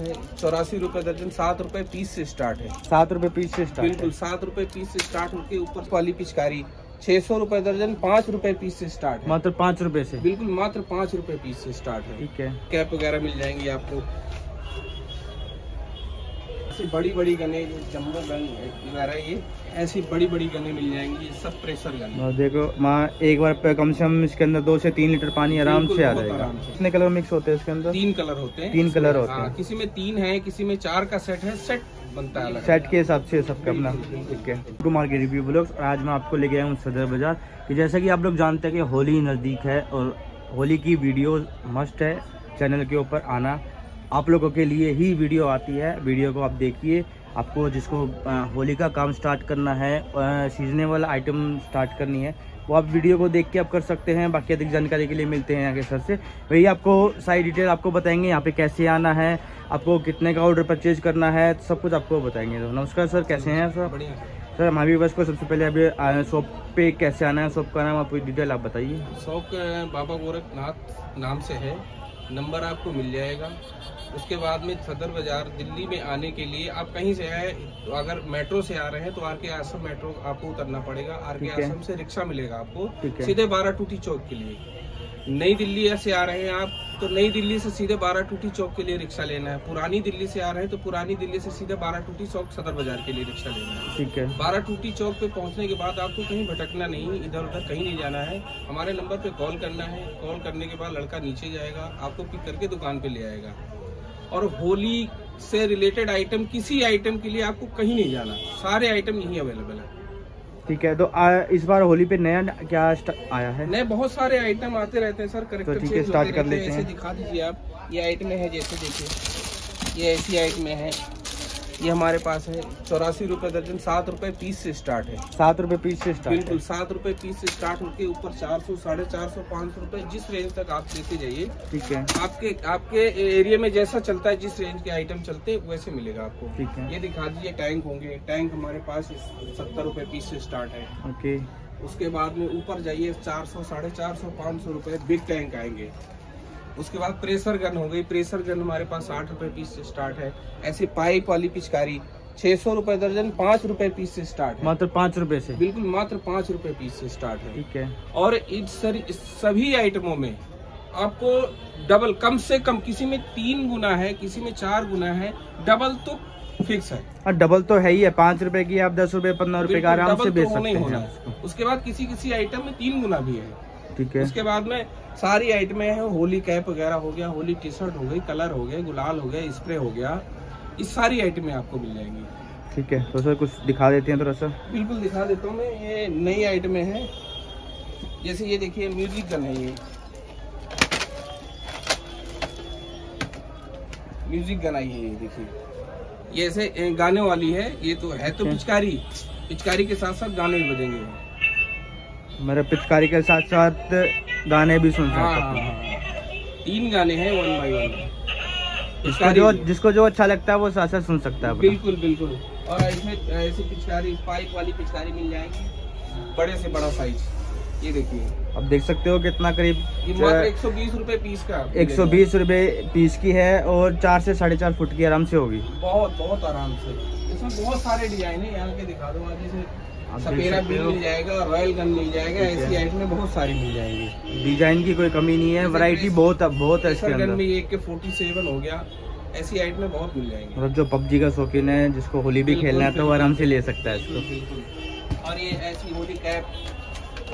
है चौरासी रुपए दर्जन सात रुपए पीस से स्टार्ट है। सात रुपए पीस से स्टार्ट बिल्कुल सात रुपए पीस से स्टार्ट होके ऊपर वाली पिचकारी छह सौ रुपए दर्जन पाँच रूपए पीस से स्टार्ट है। मात्र पाँच रूपए से। बिल्कुल मात्र पाँच रुपए पीस से स्टार्ट है। ठीक है। कैप वगैरह मिल जाएँगी आपको। ऐसी बड़ी बड़ी गने जो जम्बो गन वगैरह ये ऐसी बड़ी बड़ी गने मिल जाएँगी ये सब प्रेशर गन और देखो माँ एक बार कम से कम इसके अंदर दो से तीन लीटर पानी आराम से आ जाएगा। कितने कलर मिक्स होते हैं इसके अंदर? तीन कलर होते हैं। तीन कलर होते हाँ, हैं। किसी में तीन है किसी में चार का सेट है सेट बनता है सेट के हिसाब से सबका अपना। ठीक है। कुमार के रिव्यू ब्लॉग्स और आज मैं आपको लेके गया हूँ सदर बाज़ार कि जैसा कि आप लोग जानते हैं कि होली नज़दीक है और होली की वीडियो मस्ट है चैनल के ऊपर आना। आप लोगों के लिए ही वीडियो आती है। वीडियो को आप देखिए। आपको जिसको होली का काम स्टार्ट करना है सीजनेबल आइटम स्टार्ट करनी है वो आप वीडियो को देख के आप कर सकते हैं। बाकी अधिक जानकारी के लिए मिलते हैं यहाँ के सर से। वही आपको सारी डिटेल आपको बताएँगे यहाँ पे कैसे आना है आपको कितने का ऑर्डर परचेज करना है सब कुछ आपको बताएँगे। तो नमस्कार सर कैसे हैं सर बढ़िया। सर हमारी बस को सबसे पहले अभी शॉप पे कैसे आना है शॉप का नाम आप डिटेल आप बताइए। शॉप बाबा गोरखनाथ नाम से है। नंबर आपको मिल जाएगा। उसके बाद में सदर बाज़ार दिल्ली में आने के लिए आप कहीं से आए तो अगर मेट्रो से आ रहे हैं तो आर के आश्रम मेट्रो आपको उतरना पड़ेगा। आर के आसम आश्रम से रिक्शा मिलेगा आपको। सीधे बारह टूटी चौक के लिए। नई दिल्ली से आ रहे हैं आप तो नई दिल्ली से सीधे बारह टूटी चौक के लिए रिक्शा लेना है। पुरानी दिल्ली से आ रहे हैं तो पुरानी दिल्ली से सीधे बारह टूटी चौक सदर बाज़ार के लिए रिक्शा लेना है। ठीक है। बारह टूटी चौक पे पहुँचने के बाद आपको कहीं भटकना नहीं इधर उधर कहीं नहीं जाना है। हमारे नंबर पे कॉल करना है। कॉल करने के बाद लड़का नीचे जाएगा आपको पिक करके दुकान पे ले आएगा। और होली से रिलेटेड आइटम किसी आइटम के लिए आपको कहीं नहीं जाना। सारे आइटम यहीं अवेलेबल है। ठीक है तो आ, इस बार होली पे नया क्या आया है? नए बहुत सारे आइटम आते रहते हैं सर तो करेक्टर ठीक है, स्टार्ट कर लेते ऐसे हैं। दिखा दीजिए आप। ये आइटम है जैसे देखिए ये ऐसी आइटम है। ये हमारे पास है। चौरासी रुपए दर्जन सात रुपए पीस से स्टार्ट है। सात रुपए पीस से स्टार्ट बिल्कुल सात रुपए पीस से स्टार्ट होके ऊपर चार सौ साढ़े चार सौ पाँच सौ रुपए जिस रेंज तक आप लेते जाइए। ठीक है। आपके आपके एरिया में जैसा चलता है जिस रेंज के आइटम चलते हैं वैसे मिलेगा आपको। ठीक है। ये दिखा दीजिए टैंक होंगे। टैंक हमारे पास सत्तर रुपए पीस से स्टार्ट है। ओके। उसके बाद में ऊपर जाइए चार सौ साढ़े चार सौ पाँच सौ रुपए बिग टैंक आएँगे। उसके बाद प्रेशर गन हो गई। प्रेशर गन हमारे पास साठ रुपए पीस से स्टार्ट है। ऐसे पाइप वाली पिचकारी छह सौ रुपए दर्जन पाँच रुपए पीस से स्टार्ट है। मात्र पाँच रुपए से? बिल्कुल मात्र पाँच रुपए पीस से स्टार्ट है। ठीक है। और इन सर इस सभी आइटमों में आपको डबल कम से कम किसी में तीन गुना है किसी में चार गुना है डबल तो फिक्स है। और डबल तो है ही है। पाँच रुपए की आप दस रुपए पंद्रह रुपए का आराम से बेच तो सकते हैं आप उसको। है। उसके बाद किसी किसी आइटम में तीन गुना भी है। ठीक है। उसके बाद में सारी आइटमें हैं होली कैप वगैरह हो गया होली टी शर्ट हो गई कलर हो गया गुलाल हो गया स्प्रे हो गया। इस सारी आइटमें आपको मिल जाएँगी। ठीक है तो सर कुछ दिखा देते हैं थोड़ा सा बिल्कुल दिखा देता हूँ मैं ये नई आइटमें हैं। जैसे ये देखिए म्यूज़िक गन है। ये म्यूज़िक गन आई है ये देखिए। ये ऐसे गाने वाली है ये तो है तो। पिचकारी। पिचकारी के साथ साथ गाने भी बजेंगे। मेरे पिचकारी के साथ साथ गाने भी सुन हाँ सकते हाँ हैं। हाँ तीन गाने हैं वन बाई वन जिसको जो जिसको जो अच्छा लगता है वो साथ साथ सुन सकता है। बिल्कुल बिल्कुल। और इसमें ऐसी पिचकारी पाइप वाली पिचकारी मिल जाएगी। बड़े से बड़ा साइज़ ये देखिए। अब देख सकते हो कितना करीब एक सौ बीस रूपए पीस का एक सौ बीस रुपए पीस की है और चार से साढ़े चार फुट की आराम से होगी। बहुत बहुत आराम से। इसमें बहुत सारे डिज़ाइन है यहाँ के दिखा दो। जैसे सपेरा बिल मिल जाएगा रॉयल गन मिल जाएगा। ऐसी आइटमें बहुत सारी मिल जाएँगी। डिज़ाइन की कोई कमी नहीं है वैरायटी बहुत बहुत है इसके गन अंदर। में एक के फोर्टी सेवन हो गया ऐसी आइटमें बहुत मिल जाएँगी। मतलब जो पबजी का शौकीन है जिसको होली भी खेलना है तो वो आराम से ले सकता है इसको। बिल्कुल और ये ऐसी होली कैप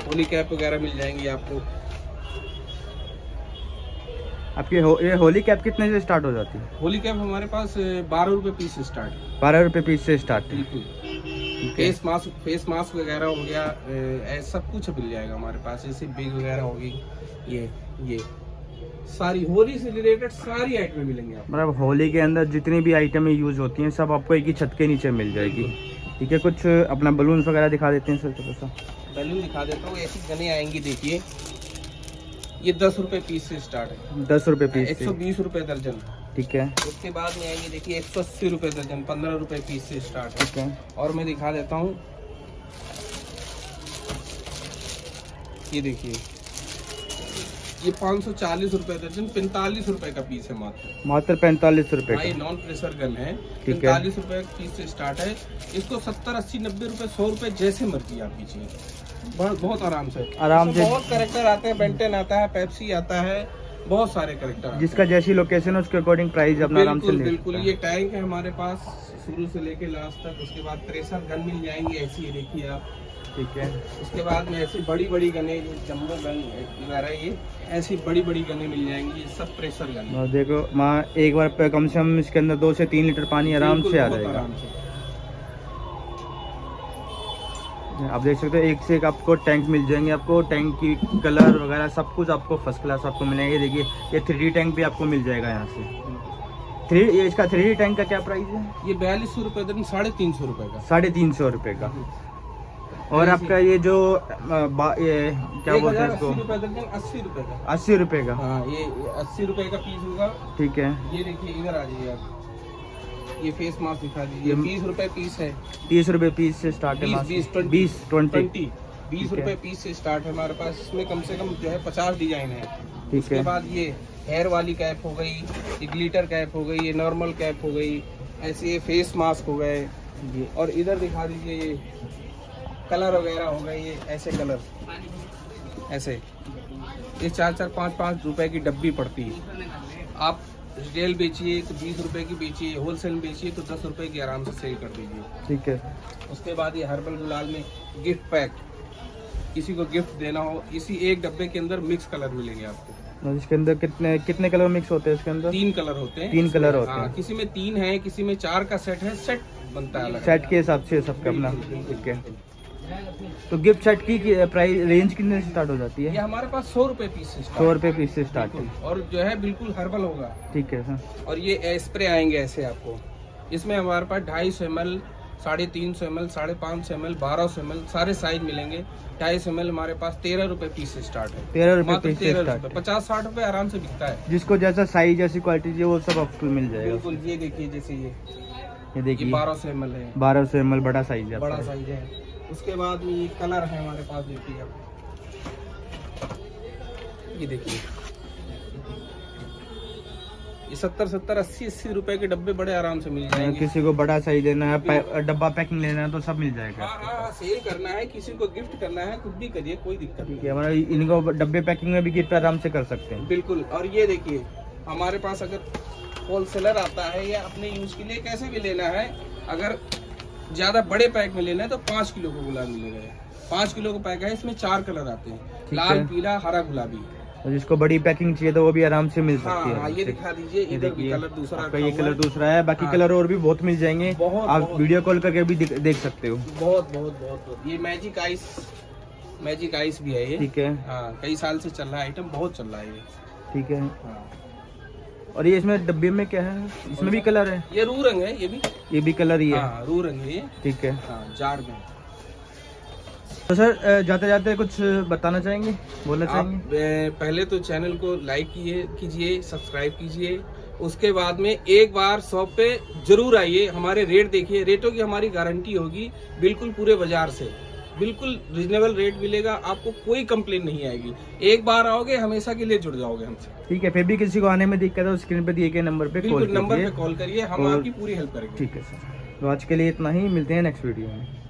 होली कैप वगैरह मिल जाएँगी आपको। आपकी हो, ये होली कैप कितने से स्टार्ट हो जाती है? होली कैप हमारे पास बारह रुपए पीस से स्टार्ट बारह रुपए पीस से स्टार्ट बिल्कुल। फेस मास्क फेस मास्क वगैरह हो गया ए, ऐसा सब कुछ मिल जाएगा हमारे पास जैसे बिग वगैरह होगी ये ये। सारी होली से रिलेटेड सारी आइटमें मिलेंगी मतलब होली के अंदर जितनी भी आइटमें यूज़ होती हैं सब आपको एक ही छत के नीचे मिल जाएगी। ठीक है कुछ अपना बलून वगैरह दिखा देते हैं सर थोड़ा सा। बैलून दिखा देता हूँ ऐसी गने आएँगी देखिए। ये दस रुपए पीस से स्टार्ट है। दस रुपए पीस एक सौ। बीस रुपए दर्जन। ठीक है। उसके बाद में आएँगे देखिए एक सौ अस्सी रुपए दर्जन पंद्रह रुपए पीस से स्टार्ट है। ठीक है। और मैं दिखा देता हूँ। ये देखिए। ये पाँच सौ चालीस रूपए दर्जन पैंतालीस रूपए का पीस है मात्र। मात्र पैंतालीस रुपए हाँ ये नॉन प्रेशर गन है। पैंतालीस रूपए पीस से स्टार्ट है। इसको सत्तर अस्सी नब्बे रूपए सौ रूपए जैसे मर्ज़ी आप कीजिए बहुत आराम से। आराम से- बहुत करेक्टर आते हैं बेंटेन आता है पेप्सी आता है बहुत सारे करेक्टर जिसका जैसी लोकेशन है उसके अकॉर्डिंग प्राइस अपना आराम से बिल्कुल ये। टैंक है हमारे पास शुरू से लेके लास्ट तक उसके बाद प्रेशर गन मिल जाएँगी ऐसी देखिए आप। ठीक है। उसके बाद में ऐसी बड़ी बड़ी गने जो जम्बो गन वगैरह ये ऐसी बड़ी बड़ी गने मिल जाएँगी ये सब प्रेशर गन और देखो माँ एक बार कम से कम इसके अंदर दो से तीन लीटर पानी आराम से आ जाएगा। आप देख सकते हो एक से एक आपको टैंक मिल जाएँगे आपको टैंक की कलर वगैरह सब कुछ आपको फ़र्स्ट क्लास आपको मिलेंगे। देखिए ये थ्री टैंक भी आपको मिल जाएगा यहाँ से। थ्री ये इसका थ्री टैंक का क्या प्राइस है? ये बयालीस सौ रुपए दर्जन साढ़े तीन सौ रुपए का। साढ़े तीन सौ रुपये का। और आपका ये जो बा- ये क्या बोलते हैं इसको? अस्सी रुपए का। अस्सी रुपये का। हाँ ये अस्सी रुपए का पीस होगा। ठीक है। ये देखिए इधर आ जाइए आप। ये फेस मास्क दिखा दीजिए बीस रुपए पीस है। तीस रुपये पीस से स्टार्ट है बीस बीस ट्वेंटी बीस। रुपए पीस से स्टार्ट है हमारे पास। इसमें कम से कम जो है पचास डिज़ाइन है। ठीक उसके बाद ये हेयर वाली कैप हो गई ये ग्लिटर कैप हो गई ये नॉर्मल कैप हो गई ऐसे ये फेस मास्क हो गए। और इधर दिखा दीजिए ये कलर वगैरह हो गए ये ऐसे कलर ऐसे। ये चार चार पाँच पाँच रुपए की डब्बी पड़ती है। आप रिटेल बेचिए तो बीस रुपए की बेचिए होलसेल में बेचिए तो दस रुपए की आराम से सेल कर दीजिए। ठीक है। उसके बाद ये हर्बल गुलाल में गिफ्ट पैक किसी को गिफ्ट देना हो इसी एक डब्बे के अंदर मिक्स कलर मिलेंगे आपको। इसके अंदर कितने कितने कलर मिक्स होते हैं इसके अंदर? तीन कलर होते हैं। तीन कलर होते हाँ, हैं। किसी में तीन है किसी में चार का सेट है सेट बनता है सेट के हिसाब से सबका अपना ठीक है। तो गिफ्ट सेट की प्राइस रेंज कितने से स्टार्ट हो जाती है? ये है हमारे पास सौ रुपए पीस से सौ रुपये पीस से स्टार्ट है। और जो है बिल्कुल हर्बल होगा। ठीक है सर और ये स्प्रे आएँगे ऐसे आपको। इसमें हमारे पास ढाई सौ एम एल साढ़े तीन सौ एम एल साढ़े पाँच सौ एम एल बारह सौ एम एल सारे साइज़ मिलेंगे। ढाई सौ एम एल हमारे पास तेरह रुपए पीस से स्टार्ट है। तेरह मात्र पीस से स्टार्ट है। पचास साठ रुपए आराम से बिकता है। जिसको जैसा साइज़ जैसी क्वालिटी चाहिए वो सब आपको मिल जाएगा। बिल्कुल ये देखिए जैसे ये। ये देखिए। बारह सौ एम एल है। बारह सौ एम एल बड़ा साइज़ है बड़ा साइज़ है। उसके बाद ये कलर है हमारे पास देखिए आप ये देखिए। ये सत्तर सत्तर अस्सी अस्सी रुपए के डब्बे बड़े आराम से मिल जाएँगे। किसी को बड़ा साइज़ लेना है डब्बा पैकिंग लेना है तो सब मिल जाएगा। हाँ हाँ हाँ, सेल करना है किसी को गिफ्ट करना है कुछ भी करिए कोई दिक्कत नहीं। है हमारा इनको डब्बे पैकिंग में भी गिफ्ट आराम से कर सकते हैं। बिल्कुल और ये देखिए हमारे पास अगर होलसेलर आता है या अपने यूज़ के लिए कैसे भी लेना है अगर ज़्यादा बड़े पैक में लेना है तो पाँच किलो का गुलाब मिलेगा पाँच किलो का पैक है इसमें चार कलर आते हैं। लाल है। पीला हरा गुलाबी। और जिसको बड़ी पैकिंग चाहिए तो वो भी आराम से मिल सकती है। हाँ ये दिखा दीजिए ये देखिए कलर दूसरा आपका ये कलर है। दूसरा है बाकी हाँ। कलर और भी बहुत मिल जाएँगे। बहुत, आप बहुत। वीडियो कॉल करके भी देख सकते हो। बहुत बहुत बहुत बहुत। ये मैजिक आइस मैजिक आइस भी है ये। ठीक है। हाँ कई साल से चल रहा है आइटम बहुत चल रहा है ये। ठीक है। हाँ। और ये इसमें डब्बे में क्या है? इसमें भी कलर है? ये रू रंग है ये भी। ये भी कलर ही है। हाँ रू रंग है ये। ठीक है। हाँ जार में। तो सर जाते जाते कुछ बताना चाहेंगे? बोलना चाहेंगे? पहले तो चैनल को लाइक किए कीजिए सब्सक्राइब कीजिए। उसके बाद में एक बार शॉप पे ज़रूर आइए। हमारे रेट देखिए। रेटों की हमारी गारंटी होगी बिल्कुल पूरे बाज़ार से। बिल्कुल रिजनेबल रेट मिलेगा आपको कोई कंप्लेन नहीं आएगी। एक बार आओगे हमेशा के लिए जुड़ जाओगे हमसे। ठीक है फिर भी किसी को आने में दिक्कत है तो स्क्रीन पे दिए गए नंबर पे कॉल नंबर पे कॉल करिए हम आपकी पूरी हेल्प करेंगे। ठीक है सर तो आज के लिए इतना ही मिलते हैं नेक्स्ट वीडियो में।